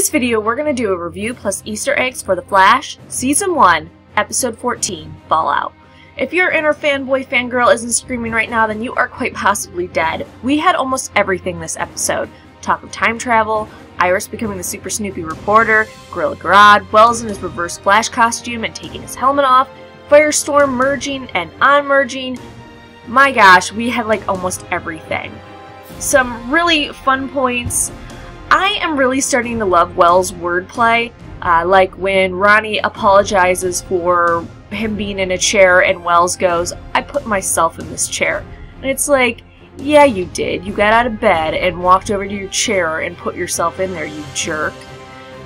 this video, we're going to do a review plus Easter eggs for The Flash, Season 1, Episode 14, Fallout. If your inner fanboy fangirl isn't screaming right now, then you are quite possibly dead. We had almost everything this episode. Talk of time travel, Iris becoming the Super Snoopy reporter, Gorilla Grodd, Wells in his reverse Flash costume and taking his helmet off, Firestorm merging and on-merging. My gosh, we had like almost everything. Some really fun points. I am really starting to love Wells' wordplay. Uh, like when Ronnie apologizes for him being in a chair and Wells goes, I put myself in this chair. And it's like, yeah, you did. You got out of bed and walked over to your chair and put yourself in there, you jerk.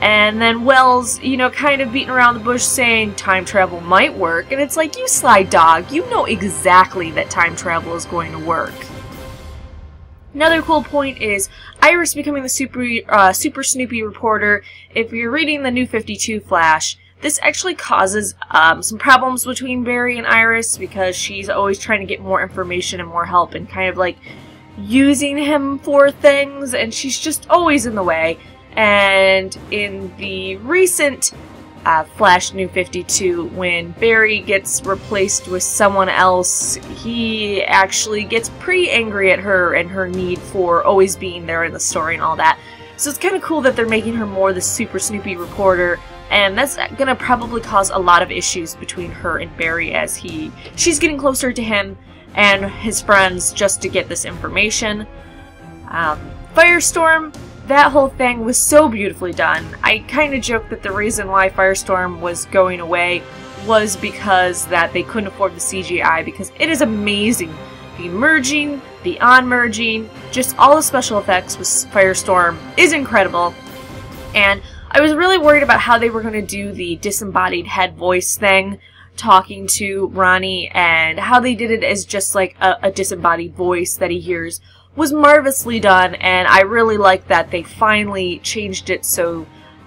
And then Wells, you know, kind of beating around the bush saying time travel might work. And it's like, you sly dog, you know exactly that time travel is going to work. Another cool point is Iris becoming the Super, uh, Super Snoopy reporter. If you're reading the New 52 Flash, this actually causes um, some problems between Barry and Iris because she's always trying to get more information and more help and kind of like using him for things, and she's just always in the way. And in the recent uh, Flash New 52, when Barry gets replaced with someone else, he actually gets pretty angry at her and her need for always being there in the story and all that. So it's kind of cool that they're making her more the Super Snoopy reporter, and that's gonna probably cause a lot of issues between her and Barry as he she's getting closer to him and his friends just to get this information. Um, Firestorm that whole thing was so beautifully done. I kind of joked that the reason why Firestorm was going away was because that they couldn't afford the CGI because it is amazing. The merging, the on-merging, just all the special effects with Firestorm is incredible. And I was really worried about how they were going to do the disembodied head voice thing, talking to Ronnie, and how they did it as just like a, a disembodied voice that he hears was marvelously done, and I really like that they finally changed it so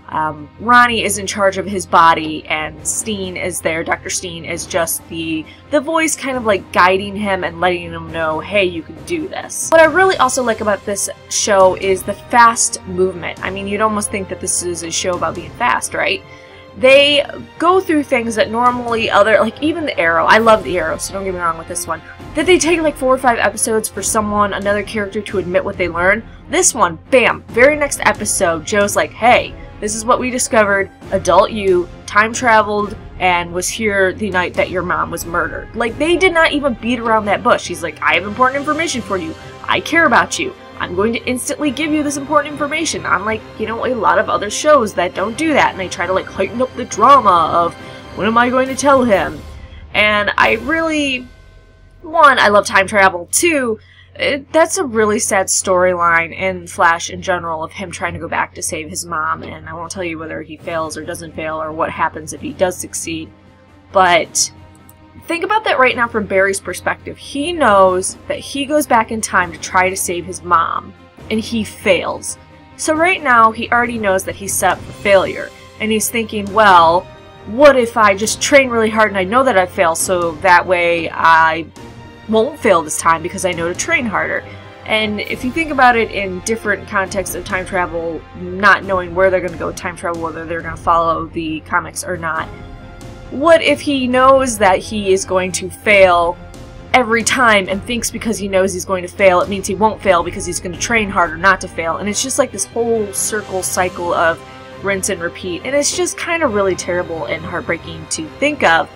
um, Ronnie is in charge of his body, and Stein is there. Dr. Stein is just the the voice, kind of like guiding him and letting him know, "Hey, you can do this." What I really also like about this show is the fast movement. I mean, you'd almost think that this is a show about being fast, right? They go through things that normally other like even the arrow i love the arrow so don't get me wrong with this one that they take like four or five episodes for someone another character to admit what they learned this one bam very next episode joe's like hey this is what we discovered adult you time traveled and was here the night that your mom was murdered. Like they did not even beat around that bush. He's like i have important information for you. I care about you I'm going to instantly give you this important information. Unlike, you know, a lot of other shows that don't do that and they try to like heighten up the drama of what am I going to tell him? And I really, one, I love time travel. Two, it, that's a really sad storyline in Flash in general of him trying to go back to save his mom. And I won't tell you whether he fails or doesn't fail or what happens if he does succeed. But Think about that right now from Barry's perspective. He knows that he goes back in time to try to save his mom, and he fails. So right now, he already knows that he's set up for failure, and he's thinking, well, what if I just train really hard and I know that I fail, so that way I won't fail this time because I know to train harder. And if you think about it in different contexts of time travel, not knowing where they're going to go with time travel, whether they're going to follow the comics or not, what if he knows that he is going to fail every time and thinks because he knows he's going to fail, it means he won't fail because he's going to train harder not to fail. And it's just like this whole circle cycle of rinse and repeat. And it's just kind of really terrible and heartbreaking to think of.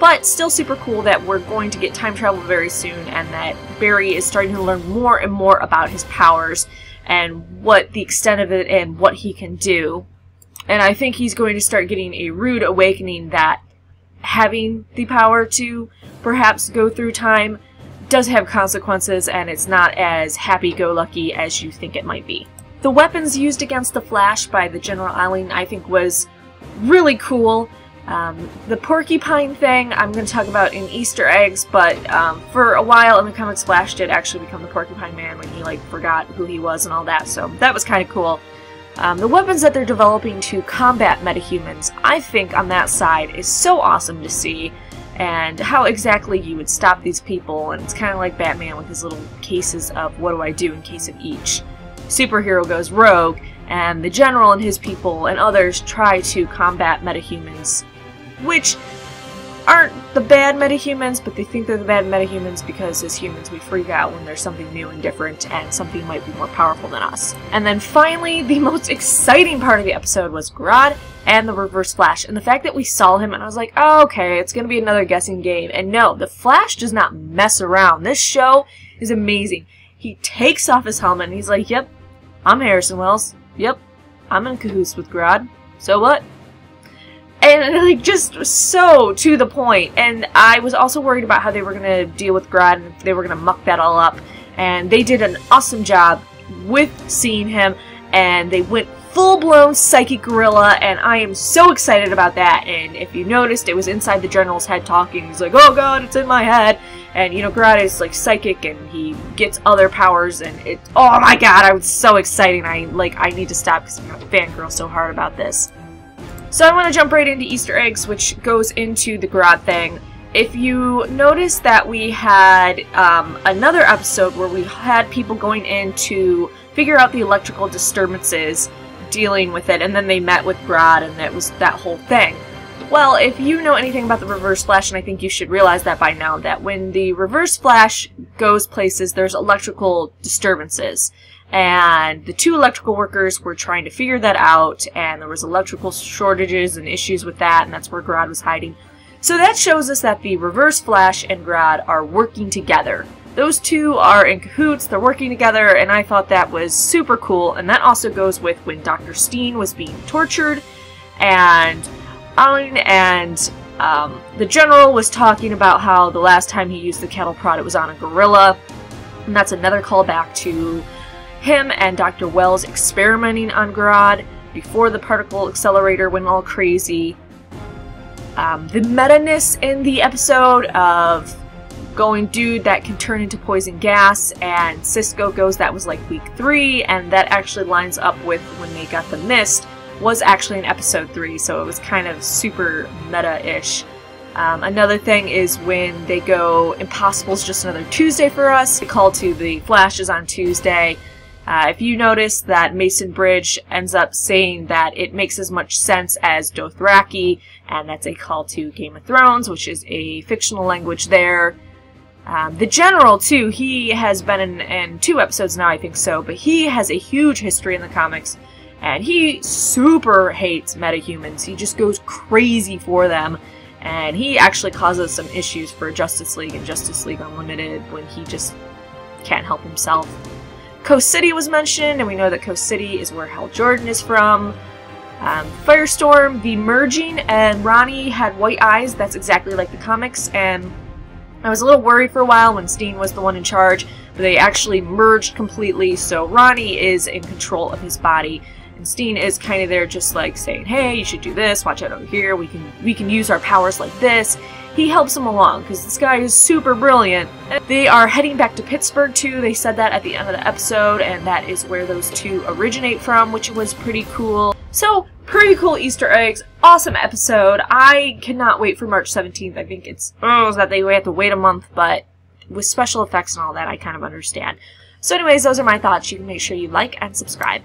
But still super cool that we're going to get time travel very soon and that Barry is starting to learn more and more about his powers and what the extent of it and what he can do. And I think he's going to start getting a rude awakening that having the power to perhaps go through time does have consequences and it's not as happy-go-lucky as you think it might be. The weapons used against the Flash by the General Eiling I think was really cool. Um, the porcupine thing I'm going to talk about in Easter eggs, but um, for a while in the comics Flash did actually become the Porcupine Man when he like forgot who he was and all that, so that was kind of cool. Um, the weapons that they're developing to combat metahumans, I think on that side is so awesome to see, and how exactly you would stop these people, and it's kind of like Batman with his little cases of what do I do in case of each? Superhero goes rogue, and the general and his people and others try to combat metahumans, which aren't the bad metahumans, but they think they're the bad metahumans because as humans we freak out when there's something new and different and something might be more powerful than us. And then finally, the most exciting part of the episode was Grodd and the Reverse Flash, and the fact that we saw him and I was like, oh, okay, it's gonna be another guessing game. And no, the Flash does not mess around. This show is amazing. He takes off his helmet and he's like, yep, I'm Harrison Wells. Yep, I'm in cahoots with Grodd. So what? And like just so to the point. And I was also worried about how they were gonna deal with Grodd and they were gonna muck that all up. And they did an awesome job with seeing him, and they went full-blown psychic gorilla, and I am so excited about that. And if you noticed, it was inside the general's head talking. He's like, "Oh God, it's in my head." And you know, Grodd is like psychic, and he gets other powers, and it. Oh my God, I was so excited. I like, I need to stop because I'm gonna fangirl so hard about this. So I want to jump right into Easter eggs, which goes into the Grodd thing. If you notice that we had um, another episode where we had people going in to figure out the electrical disturbances, dealing with it, and then they met with Grodd, and it was that whole thing. Well, if you know anything about the Reverse Flash, and I think you should realize that by now, that when the Reverse Flash goes places, there's electrical disturbances and the two electrical workers were trying to figure that out and there was electrical shortages and issues with that and that's where Grodd was hiding. So that shows us that the Reverse Flash and Grodd are working together. Those two are in cahoots, they're working together, and I thought that was super cool. And that also goes with when Dr. Stein was being tortured, and and um, the General was talking about how the last time he used the cattle prod, it was on a gorilla. And that's another callback to him and Dr. Wells experimenting on Grodd before the particle accelerator went all crazy. Um, the meta-ness in the episode of going dude that can turn into poison gas and Cisco goes that was like week three and that actually lines up with when they got the mist was actually in episode three so it was kind of super meta-ish. Um, another thing is when they go Impossible's just another Tuesday for us. The call to the Flashes on Tuesday. Uh, if you notice that Mason Bridge ends up saying that it makes as much sense as Dothraki, and that's a call to Game of Thrones, which is a fictional language there. Um, the General, too, he has been in, in two episodes now, I think so, but he has a huge history in the comics, and he super hates metahumans. He just goes crazy for them, and he actually causes some issues for Justice League and Justice League Unlimited when he just can't help himself. Coast City was mentioned, and we know that Coast City is where Hal Jordan is from. Um, Firestorm, the merging, and Ronnie had white eyes. That's exactly like the comics, and I was a little worried for a while when Stein was the one in charge, but they actually merged completely, so Ronnie is in control of his body. And Stein is kind of there just like saying, hey, you should do this, watch out over here, we can we can use our powers like this he helps him along because this guy is super brilliant. They are heading back to Pittsburgh too. They said that at the end of the episode, and that is where those two originate from, which was pretty cool. So, pretty cool Easter eggs. Awesome episode. I cannot wait for March 17th. I think it's, oh, is that they have to wait a month, but with special effects and all that, I kind of understand. So anyways, those are my thoughts. You can make sure you like and subscribe.